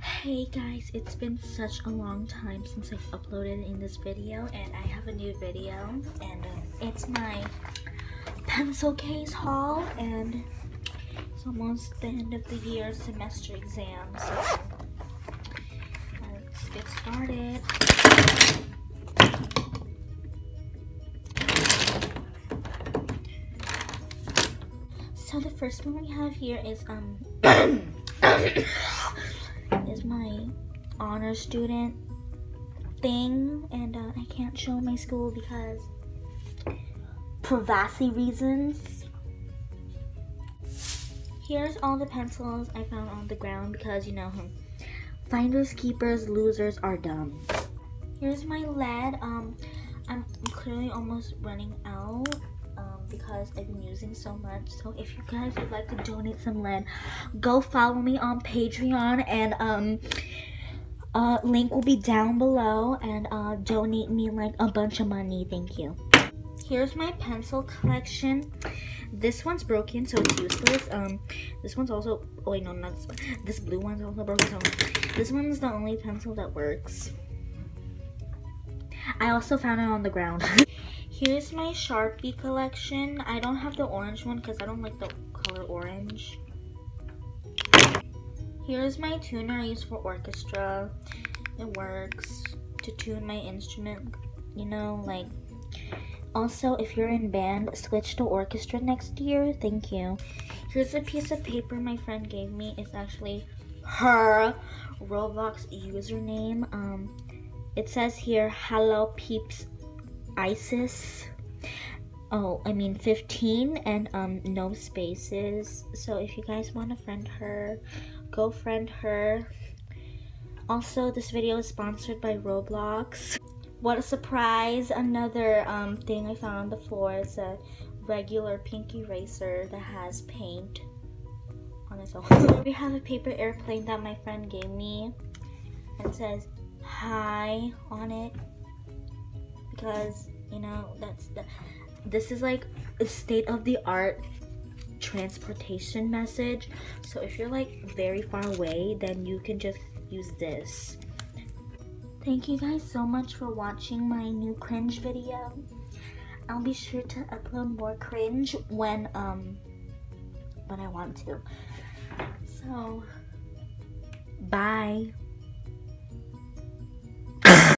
Hey guys, it's been such a long time since I've uploaded in this video and I have a new video and uh, it's my pencil case haul and it's almost the end of the year semester exam so let's get started. So the first one we have here is um is my honor student thing and uh, I can't show my school because privacy reasons. Here's all the pencils I found on the ground because you know finders keepers losers are dumb. Here's my lead. Um I'm clearly almost running out because I've been using so much. So if you guys would like to donate some lead, go follow me on Patreon and um uh link will be down below and uh donate me like a bunch of money. Thank you. Here's my pencil collection. This one's broken, so it's useless. Um, this one's also. Oh wait, no, not this one. This blue one's also broken. So this one's the only pencil that works. I also found it on the ground. Here's my Sharpie collection. I don't have the orange one because I don't like the color orange. Here's my tuner I use for orchestra. It works to tune my instrument, you know, like. Also, if you're in band, switch to orchestra next year. Thank you. Here's a piece of paper my friend gave me. It's actually her Roblox username. Um, it says here, hello peeps Isis. Oh, I mean 15 and um no spaces. So if you guys want to friend her, go friend her. Also, this video is sponsored by Roblox. What a surprise! Another um thing I found on the floor is a regular pink eraser that has paint on its own. we have a paper airplane that my friend gave me and says hi on it because you know that's the this is like a state of the art transportation message. So if you're like very far away then you can just use this. Thank you guys so much for watching my new cringe video. I'll be sure to upload more cringe when um when i want to. So bye